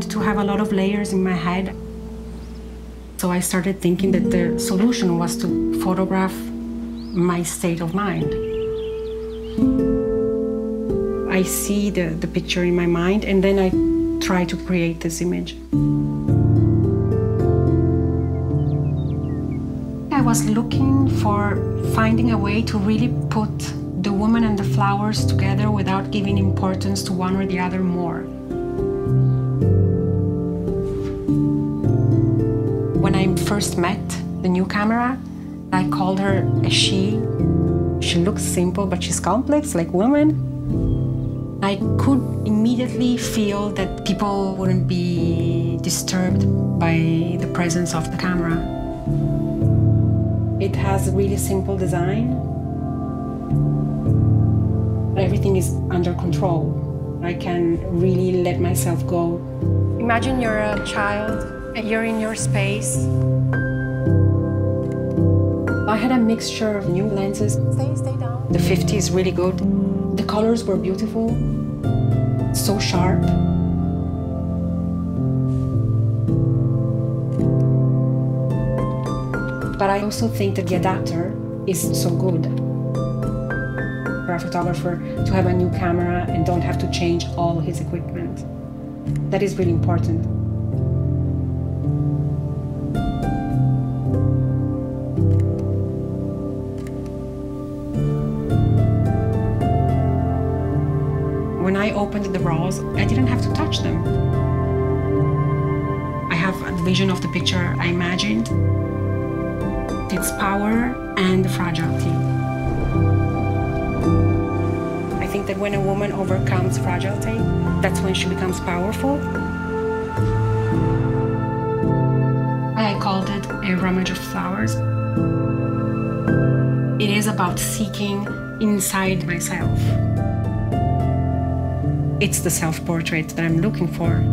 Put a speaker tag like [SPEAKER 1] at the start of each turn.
[SPEAKER 1] tend to have a lot of layers in my head. So I started thinking that the solution was to photograph my state of mind. I see the, the picture in my mind and then I try to create this image. I was looking for finding a way to really put the woman and the flowers together without giving importance to one or the other more. First met the new camera, I called her a she. She looks simple, but she's complex like women. I could immediately feel that people wouldn't be disturbed by the presence of the camera. It has a really simple design. Everything is under control. I can really let myself go. Imagine you're a child and you're in your space. I had a mixture of new lenses.
[SPEAKER 2] Stay, stay down.
[SPEAKER 1] The 50 is really good. The colors were beautiful, so sharp. But I also think that the adapter is so good. For a photographer to have a new camera and don't have to change all his equipment. That is really important. I opened the raws, I didn't have to touch them. I have a vision of the picture I imagined, its power and fragility. I think that when a woman overcomes fragility, that's when she becomes powerful. I called it a rummage of flowers. It is about seeking inside myself. It's the self portrait that I'm looking for.